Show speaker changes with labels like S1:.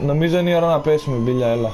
S1: νομίζω είναι η ώρα να πέσουμε, Μπίλια, έλα.